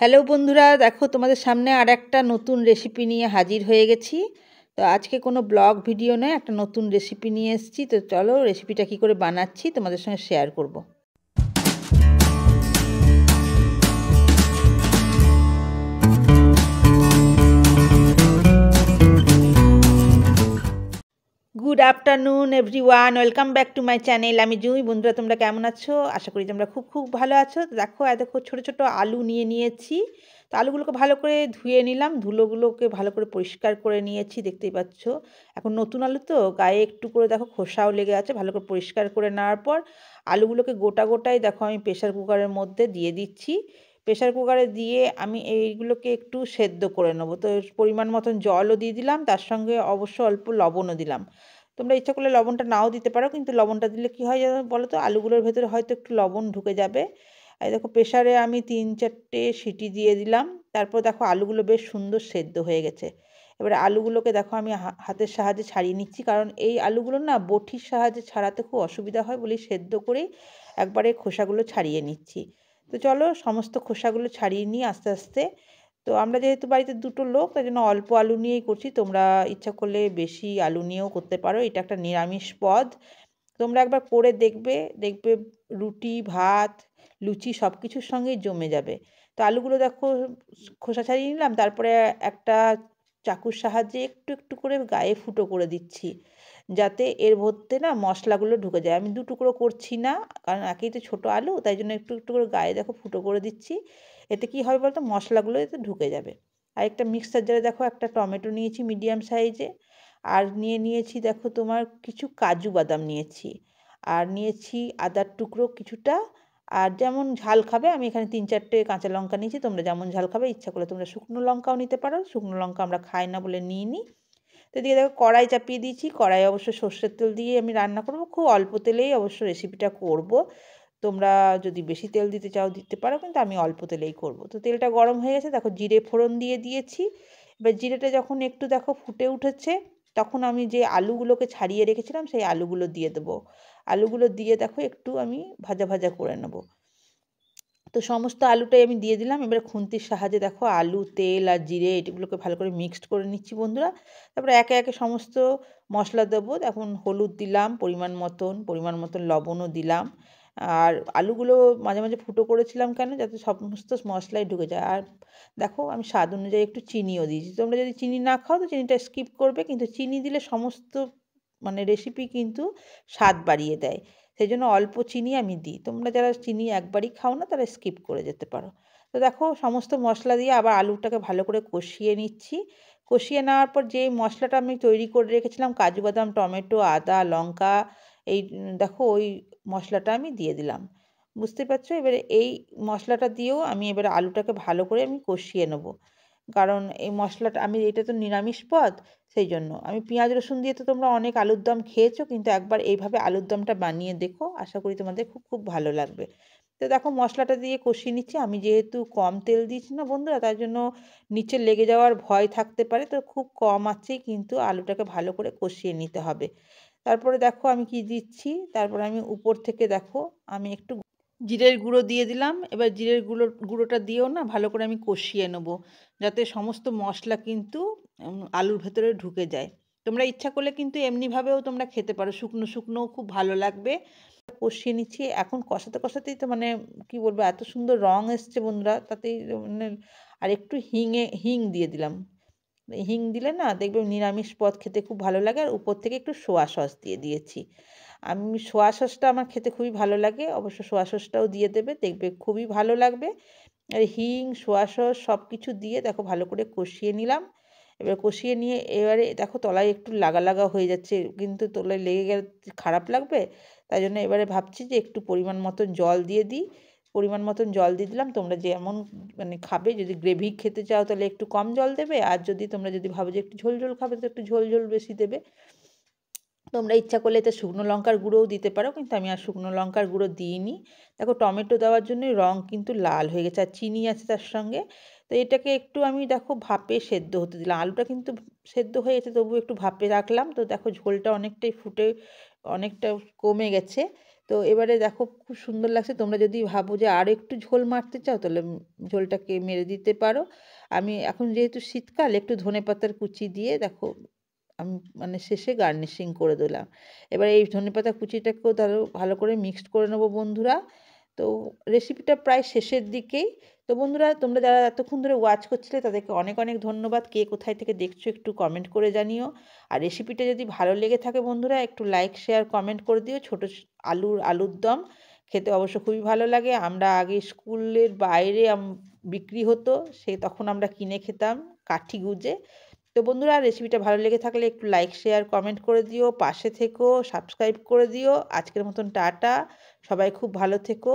Hello বন্ধুরা, দেখো তোমাদের সামনে আর একটা নতুন রেসিপি নিয়ে হাজির হয়ে গেছি তো আজকে কোনো ব্লগ ভিডিও নয়, একটা নতুন রেসিপি নিয়ে এসেছি তো চলো রেসিপিটা কি করে বানাচ্ছি তোমাদের সঙ্গে শেয়ার করব। Good afternoon everyone welcome back to my channel আমি জুই। বন্ধুরা, তোমরা কেমন আছো? আশা করি তোমরা খুব খুব ভালো আছো। দেখো দেখো, ছোটো ছোটো আলু নিয়ে নিয়েছি। তো আলুগুলোকে ভালো করে ধুয়ে নিলাম। ধুলোগুলোকে ভালো করে পরিষ্কার করে নিয়েছি, দেখতেই পাচ্ছ। এখন নতুন আলু তো, গায়ে একটু করে দেখো খোসাও লেগে আছে, ভালো করে পরিষ্কার করে নেওয়ার পর আলুগুলোকে গোটা গোটাই দেখো আমি প্রেশার কুকারের মধ্যে দিয়ে দিচ্ছি। প্রেশার কুকারে দিয়ে আমি এইগুলোকে একটু সেদ্ধ করে নেব। তো পরিমাণ মতন জলও দিয়ে দিলাম, তার সঙ্গে অবশ্য অল্প লবণও দিলাম। তোমরা ইচ্ছা করলে লবণটা নাও দিতে পারো, কিন্তু লবণটা দিলে কি হয় বলো তো আলুগুলোর ভেতরে হয়তো একটু লবণ ঢুকে যাবে। এই দেখো প্রেশারে আমি তিন চারটে সিটি দিয়ে দিলাম। তারপর দেখো আলুগুলো বেশ সুন্দর সেদ্ধ হয়ে গেছে। এবারে আলুগুলোকে দেখো আমি হাতের সাহায্যে ছাড়িয়ে নিচ্ছি, কারণ এই আলুগুলো না বটির সাহায্যে ছাড়াতে খুব অসুবিধা হয় বলেই সেদ্ধ করেই একবারে খোসাগুলো ছাড়িয়ে নিচ্ছি। তো চলো সমস্ত খোসাগুলো ছাড়িয়ে নিই আস্তে আস্তে। তো আমরা যেহেতু বাড়িতে দুটো লোক, তাই জন্য অল্প আলু নিয়েই করছি। তোমরা ইচ্ছা করলে বেশি আলু নিয়েও করতে পারো। এটা একটা নিরামিষ পদ। তোমরা একবার করে দেখবে দেখবে রুটি, ভাত, লুচি সব কিছুর সঙ্গেই জমে যাবে। তো আলুগুলো দেখো, খোসা ছাড়িয়ে নিলাম, তারপরে একটা চাকুর সাহায্যে একটু একটু করে গায়ে ফুটো করে দিচ্ছি, যাতে এর মধ্যে না মশলাগুলো ঢুকে যায়। আমি দু টুকরো করছি না, কারণ একেই তো ছোটো আলু, তাই জন্য একটু একটু করে গায়ে দেখো ফুটো করে দিচ্ছি। এতে কি হবে বলতো? মশলাগুলো এতে ঢুকে যাবে। আর একটা মিক্সার জারে দেখো একটা টমেটো নিয়েছি মিডিয়াম সাইজে আর নিয়ে নিয়েছি দেখো তোমার কিছু কাজু বাদাম নিয়েছি। আর নিয়েছি আদার টুকরো কিছুটা আর যেমন ঝাল খাবে, আমি এখানে তিন চারটে কাঁচা লঙ্কা নিয়েছি, তোমরা যেমন ঝাল খাবে, ইচ্ছা করলে তোমরা শুকনো লঙ্কাও নিতে পারো, শুকনো লঙ্কা আমরা খাই না বলে নিই নি। তো দিয়ে দেখো কড়াই চাপিয়ে দিয়েছি কড়াই অবশ্য সর্ষের তেল দিয়ে আমি রান্না করব, খুব অল্প তেলেই অবশ্য রেসিপিটা করব। তোমরা যদি বেশি তেল দিতে চাও, দিতে পারো, কিন্তু আমি অল্প তেলেই করব। তো তেলটা গরম হয়ে গেছে, দেখো জিরে ফোড়ন দিয়ে দিয়েছি। এবার জিরেটা যখন একটু দেখো ফুটে উঠেছে তখন আমি যে আলুগুলোকে ছাড়িয়ে রেখেছিলাম, সেই আলুগুলো দিয়ে দেবো। আলুগুলো দিয়ে দেখো একটু আমি ভাজা ভাজা করে নেব। তো সমস্ত আলুটাই আমি দিয়ে দিলাম। এবারে খুন্তির সাহায্যে দেখো আলু, তেল আর জিরে এগুলোকে ভালো করে মিক্সড করে নিচ্ছি বন্ধুরা। তারপরে একে একে সমস্ত মশলা দেবো। এখন হলুদ দিলাম, পরিমাণ মতন পরিমাণ মতন লবণও দিলাম। আর আলুগুলো মাঝে মাঝে ফুটো করেছিলাম কেন? যাতে সমস্ত মশলাই ঢুকে যায়। আর দেখো, আমি স্বাদ অনুযায়ী একটু চিনিও দিয়েছি। তোমরা যদি চিনি না খাও, তো চিনিটা স্কিপ করবে। কিন্তু চিনি দিলে সমস্ত মানে রেসিপি কিন্তু স্বাদ বাড়িয়ে দেয়। সেই জন্য অল্প চিনি আমি দিই। তোমরা যারা চিনি একবারই খাও না, তারা স্কিপ করে যেতে পারো। তো দেখো, সমস্ত মশলা দিয়ে আবার আলুটাকে ভালো করে কষিয়ে নিচ্ছি। কষিয়ে নেওয়ার পর যে মশলাটা আমি তৈরি করে রেখেছিলাম, কাজু বাদাম, টমেটো, আদা, লঙ্কা, এই দেখো, ওই মশলাটা আমি দিয়ে দিলাম। বুঝতে পারছ? এবারে এই মশলাটা দিয়েও আমি এবারে আলুটাকে ভালো করে আমি কষিয়ে নেব। কারণ এই মশলাটা, আমি, এটা তো নিরামিষ পদ, সেই জন্য। আমি পেঁয়াজ, রসুন দিয়ে তো তোমরা অনেক আলুর দম খেয়েছো, কিন্তু একবার এইভাবে আলুর দমটা বানিয়ে দেখো। আশা করি তোমাদের খুব খুব ভালো লাগবে। তো দেখো মশলাটা দিয়ে কষিয়ে নিচ্ছি। আমি যেহেতু কম তেল দিচ্ছি না বন্ধুরা, তার জন্য নিচে লেগে যাওয়ার ভয় থাকতে পারে। তো খুব কম আছেই কিন্তু আলুটাকে ভালো করে কষিয়ে নিতে হবে। তারপরে দেখো আমি কি দিচ্ছি? তারপরে আমি উপর থেকে দেখো আমি একটু জিরের গুঁড়ো দিয়ে দিলাম। এবার জিরের গুঁড়ো, গুঁড়োটা দিয়েও না ভালো করে আমি কষিয়ে নেব, যাতে সমস্ত মশলা কিন্তু আলুর ভেতরে ঢুকে যায়। তোমরা ইচ্ছা করলে কিন্তু এমনিভাবেও তোমরা খেতে পারো। শুকনো, শুকনোও খুব ভালো লাগবে। কষিয়ে নিচ্ছি। এখন কষাতে, কষাতেই তো মানে কি বলব, এত সুন্দর রং এসছে বন্ধুরা, তাতেই মানে আর একটু হিঙে, হিং দিয়ে দিলাম। হিং দিলে না দেখবে নিরামিষ পদ খেতে খুব ভালো লাগে আর উপর থেকে একটু সোয়া সস দিয়ে দিয়েছি। আমি সোয়া সসটা আমার খেতে খুবই ভালো লাগে, অবশ্য সোয়া সসটাও দিয়ে দেবে, দেখবে খুবই ভালো লাগবে। আর হিং, সোয়া সস সব কিছু দিয়ে দেখো ভালো করে কষিয়ে নিলাম। এবার কষিয়ে নিয়ে এবারে দেখো তলায় একটু লাগা লাগা হয়ে যাচ্ছে, কিন্তু তলায় লেগে গেলে খারাপ লাগবে? তাই জন্য এবারে ভাবছি যে একটু পরিমাণ মতন জল দিয়ে দিই। পরিমাণ মতন জল দিয়ে দিলাম, তোমরা যেমন মানে খাবে, যদি গ্রেভি খেতে চাও তাহলে একটু কম জল দেবে, আর যদি তোমরা যদি ভাবো যে একটু ঝোল ঝোল খাবে, তো একটু ঝোল ঝোল বেশি দেবে। তোমরা ইচ্ছা করলে এতে শুকনো লঙ্কার গুঁড়োও দিতে পারো, কিন্তু আমি আর শুকনো লঙ্কার গুঁড়ো দিইনি। দেখো টমেটো দেওয়ার জন্য রং কিন্তু লাল হয়ে গেছে, আর চিনি আছে তার সঙ্গে। তো এটাকে একটু আমি দেখো ভাপে সেদ্ধ হতে দিলাম। আলুটা কিন্তু সেদ্ধ হয়ে গেছে তবু একটু ভাপে রাখলাম। তো দেখো ঝোলটা অনেকটাই ফুটে, অনেকটা কমে গেছে। তো এবারে দেখো খুব সুন্দর লাগছে। তোমরা যদি ভাবো যে আর একটু ঝোল মারতে চাও, তাহলে ঝোলটাকে মেরে দিতে পারো। আমি এখন যেহেতু শীতকাল, একটু ধনে পাতার কুচি দিয়ে দেখো আমি মানে শেষে গার্নিশিং করে দিলাম। এবার এই ধনে পাতা কুচিটাকেও ধরো ভালো করে মিক্সড করে নেব বন্ধুরা। তো রেসিপিটা প্রায় শেষের দিকেই। তো বন্ধুরা, তোমরা যারা এতক্ষণ ধরে ওয়াচ করছিলে, তাদেরকে অনেক অনেক ধন্যবাদ। কে কোথায় থেকে দেখছ একটু কমেন্ট করে জানিও। আর রেসিপিটা যদি ভালো লেগে থাকে বন্ধুরা, একটু লাইক শেয়ার কমেন্ট করে দিও। ছোটো আলুর আলুর দম খেতে অবশ্য খুবই ভালো লাগে। আমরা আগে স্কুলের বাইরে বিক্রি হতো, সে তখন আমরা কিনে খেতাম কাঠি গুজে। তো বন্ধুরা রেসিপিটা ভালো লেগে থাকলে একটু লাইক শেয়ার কমেন্ট করে দিও। পাশে থেকো সাবস্ক্রাইব করে দিও। আজকের মতন টাটা। সবাই খুব ভালো থেকো।